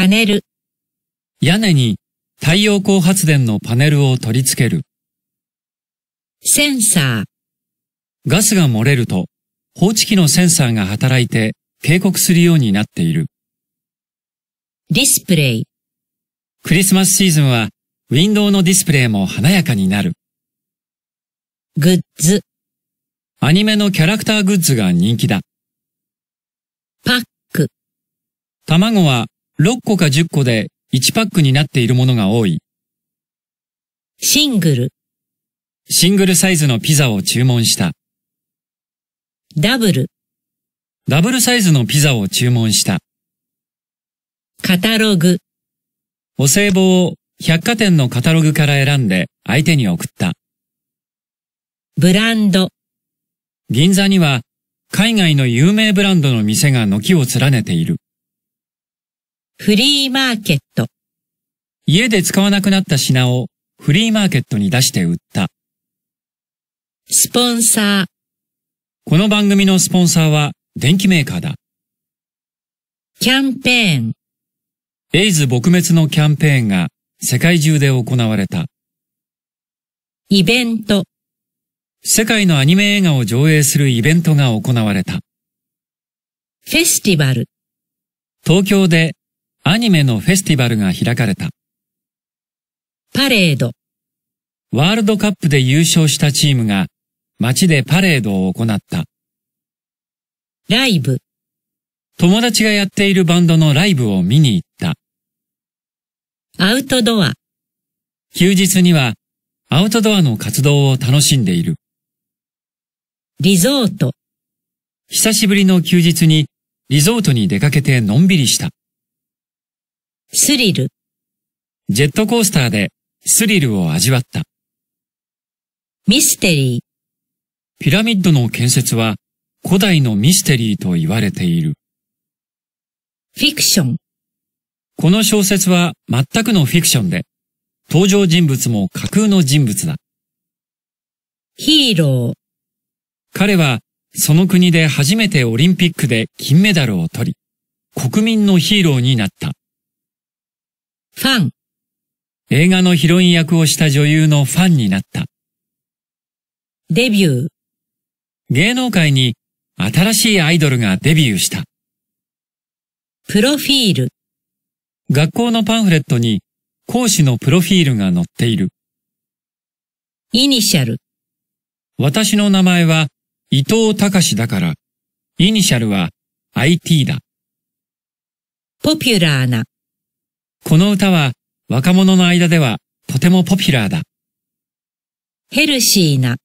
パネル、屋根に太陽光発電のパネルを取り付ける。センサー、ガスが漏れると、放置機のセンサーが働いて警告するようになっている。ディスプレイ、クリスマスシーズンは、ウィンドウのディスプレイも華やかになる。グッズ、アニメのキャラクターグッズが人気だ。パック、卵は6個か10個で1パックになっているものが多い。シングル、シングルサイズのピザを注文した。ダブル、ダブルサイズのピザを注文した。カタログ、お歳暮を百貨店のカタログから選んで相手に送った。ブランド、銀座には海外の有名ブランドの店が軒を連ねている。フリーマーケット、家で使わなくなった品をフリーマーケットに出して売った。スポンサー、この番組のスポンサーは電機メーカーだ。キャンペーン、エイズ撲滅のキャンペーンが世界中で行われた。イベント、世界のアニメ映画を上映するイベントが行われた。フェスティバル、東京でアニメのフェスティバルが開かれた。パレード、ワールドカップで優勝したチームが街でパレードを行った。ライブ、友達がやっているバンドのライブを見に行った。アウトドア、休日にはアウトドアの活動を楽しんでいる。リゾート、久しぶりの休日にリゾートに出かけてのんびりした。スリル、ジェットコースターでスリルを味わった。ミステリー、ピラミッドの建設は古代のミステリーと言われている。フィクション、この小説は全くのフィクションで、登場人物も架空の人物だ。ヒーロー、彼はその国で初めてオリンピックで金メダルを取り、国民のヒーローになった。ファン、映画のヒロイン役をした女優のファンになった。デビュー、芸能界に新しいアイドルがデビューした。プロフィール、学校のパンフレットに講師のプロフィールが載っている。イニシャル、私の名前は伊藤隆だから、イニシャルは IT だ。ポピュラーな、この歌は若者の間ではとてもポピュラーだ。ヘルシーな、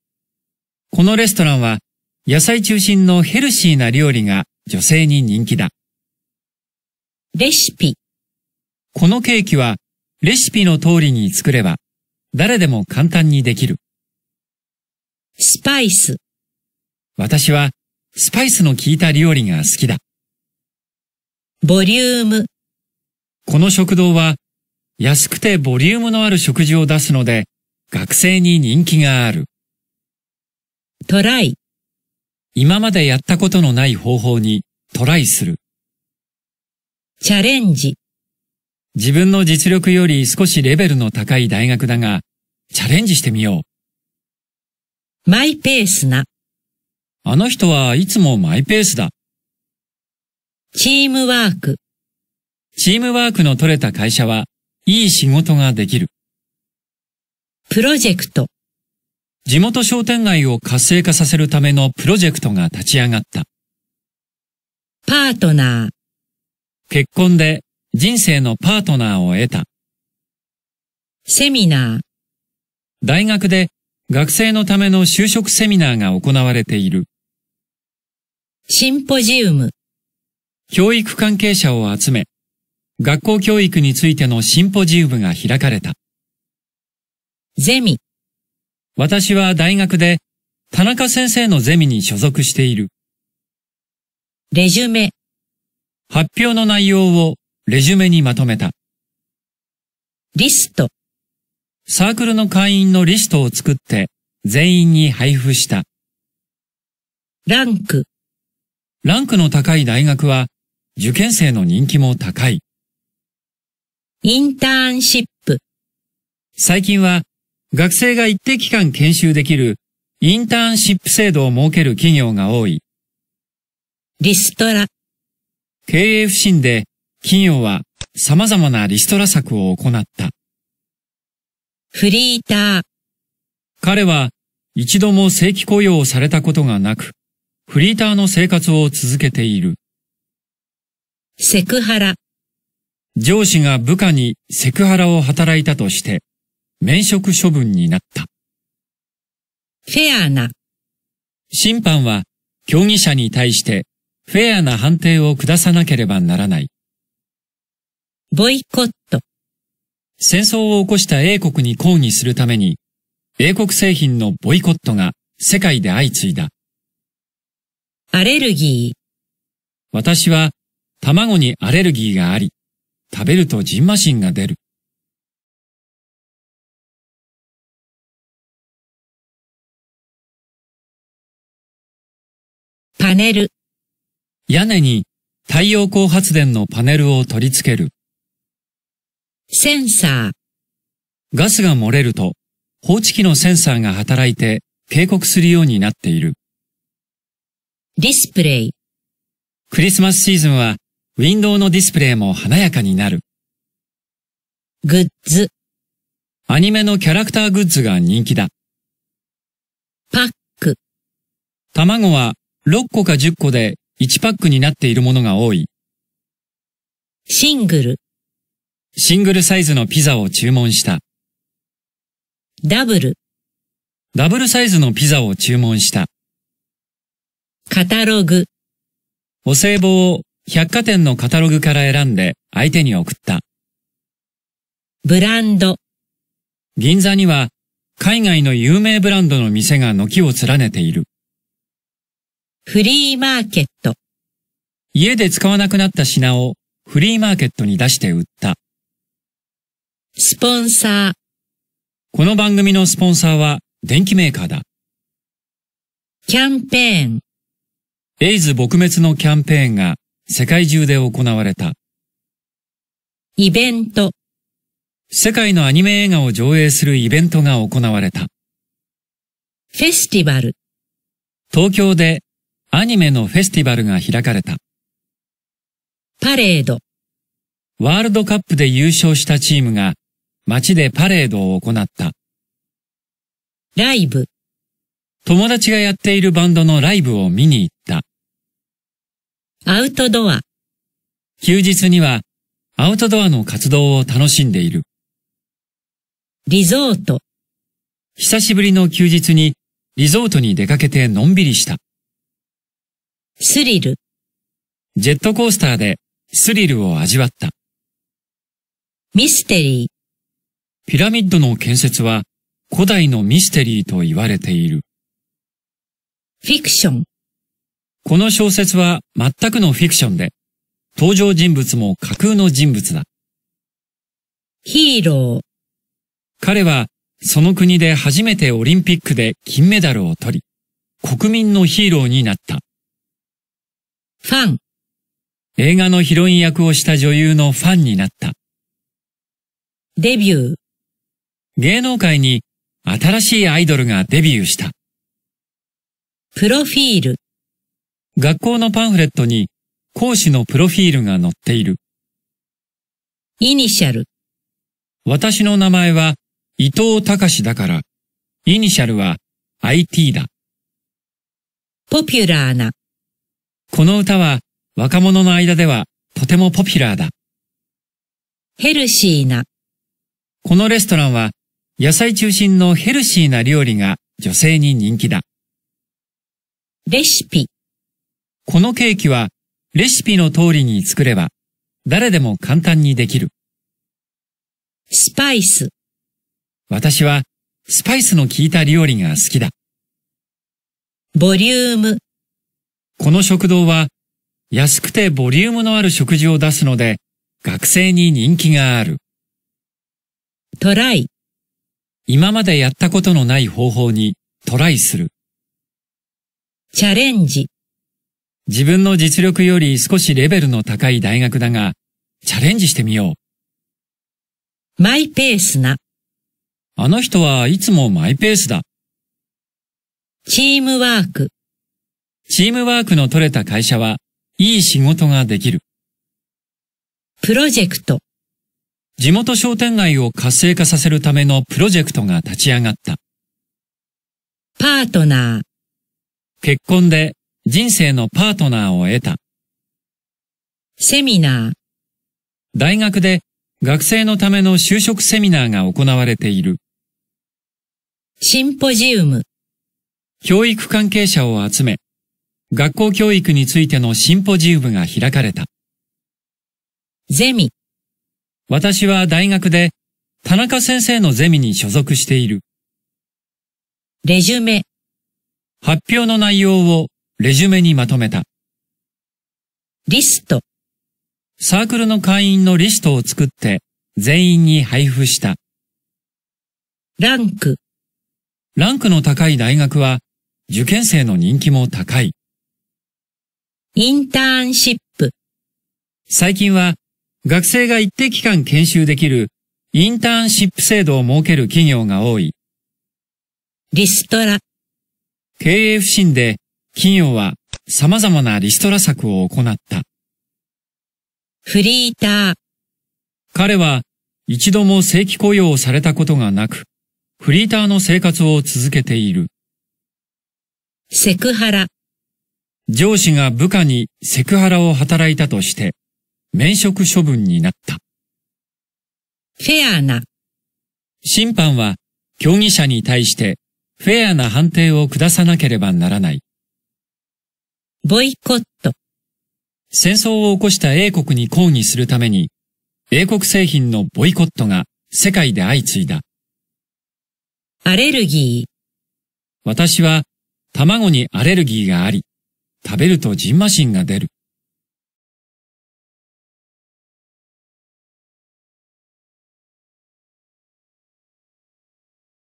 このレストランは野菜中心のヘルシーな料理が女性に人気だ。レシピ、このケーキはレシピの通りに作れば誰でも簡単にできる。スパイス、私はスパイスの効いた料理が好きだ。ボリューム、この食堂は安くてボリュームのある食事を出すので学生に人気がある。トライ、今までやったことのない方法にトライする。チャレンジ、自分の実力より少しレベルの高い大学だが、チャレンジしてみよう。マイペースな、あの人はいつもマイペースだ。チームワーク、チームワークの取れた会社はいい仕事ができる。プロジェクト、地元商店街を活性化させるためのプロジェクトが立ち上がった。パートナー、結婚で人生のパートナーを得た。セミナー、大学で学生のための就職セミナーが行われている。シンポジウム、教育関係者を集め、学校教育についてのシンポジウムが開かれた。ゼミ、私は大学で田中先生のゼミに所属している。レジュメ、発表の内容をレジュメにまとめた。リスト、サークルの会員のリストを作って全員に配布した。ランク、ランクの高い大学は受験生の人気も高い。インターンシップ、最近は学生が一定期間研修できるインターンシップ制度を設ける企業が多い。リストラ、経営不振で企業は様々なリストラ策を行った。フリーター、彼は一度も正規雇用されたことがなく、フリーターの生活を続けている。セクハラ、上司が部下にセクハラを働いたとして、免職処分になった。フェアな、審判は競技者に対してフェアな判定を下さなければならない。ボイコット、戦争を起こした英国に抗議するために、英国製品のボイコットが世界で相次いだ。アレルギー、私は卵にアレルギーがあり、食べるとジンマシンが出る。パネル、屋根に太陽光発電のパネルを取り付ける。センサー、ガスが漏れると、放置機のセンサーが働いて警告するようになっている。ディスプレイ、クリスマスシーズンは、ウィンドウのディスプレイも華やかになる。グッズ、アニメのキャラクターグッズが人気だ。パック、卵は6個か10個で1パックになっているものが多い。シングル、シングルサイズのピザを注文した。ダブル、ダブルサイズのピザを注文した。カタログ、お歳暮を百貨店のカタログから選んで相手に送った。ブランド、銀座には海外の有名ブランドの店が軒を連ねている。フリーマーケット、家で使わなくなった品をフリーマーケットに出して売った。スポンサー、この番組のスポンサーは電機メーカーだ。キャンペーン、エイズ撲滅のキャンペーンが世界中で行われた。イベント、世界のアニメ映画を上映するイベントが行われた。フェスティバル、東京でアニメのフェスティバルが開かれた。パレード、ワールドカップで優勝したチームが街でパレードを行った。ライブ、友達がやっているバンドのライブを見に行った。アウトドア、休日にはアウトドアの活動を楽しんでいる。リゾート、久しぶりの休日にリゾートに出かけてのんびりした。スリル、ジェットコースターでスリルを味わった。ミステリー、ピラミッドの建設は古代のミステリーと言われている。フィクション、この小説は全くのフィクションで、登場人物も架空の人物だ。ヒーロー、彼はその国で初めてオリンピックで金メダルを取り、国民のヒーローになった。ファン、映画のヒロイン役をした女優のファンになった。デビュー、芸能界に新しいアイドルがデビューした。プロフィール、学校のパンフレットに講師のプロフィールが載っている。イニシャル、私の名前は伊藤隆だから、イニシャルは IT だ。ポピュラーな、この歌は若者の間ではとてもポピュラーだ。ヘルシーな、このレストランは野菜中心のヘルシーな料理が女性に人気だ。レシピ、このケーキはレシピの通りに作れば誰でも簡単にできる。スパイス、私はスパイスの効いた料理が好きだ。ボリューム、この食堂は安くてボリュームのある食事を出すので学生に人気がある。トライ、今までやったことのない方法にトライする。チャレンジ、自分の実力より少しレベルの高い大学だが、チャレンジしてみよう。マイペースな、あの人はいつもマイペースだ。チームワーク、チームワークの取れた会社はいい仕事ができる。プロジェクト、地元商店街を活性化させるためのプロジェクトが立ち上がった。パートナー、結婚で人生のパートナーを得た。セミナー、大学で学生のための就職セミナーが行われている。シンポジウム、教育関係者を集め、学校教育についてのシンポジウムが開かれた。ゼミ、私は大学で田中先生のゼミに所属している。レジュメ、発表の内容をレジュメにまとめた。リスト、サークルの会員のリストを作って全員に配布した。ランク、ランクの高い大学は受験生の人気も高い。インターンシップ、最近は学生が一定期間研修できるインターンシップ制度を設ける企業が多い。リストラ、経営不振で企業は様々なリストラ策を行った。フリーター、彼は一度も正規雇用されたことがなく、フリーターの生活を続けている。セクハラ、上司が部下にセクハラを働いたとして、免職処分になった。フェアな、審判は競技者に対してフェアな判定を下さなければならない。ボイコット、戦争を起こした英国に抗議するために、英国製品のボイコットが世界で相次いだ。アレルギー、私は卵にアレルギーがあり、食べるとジンマシンが出る。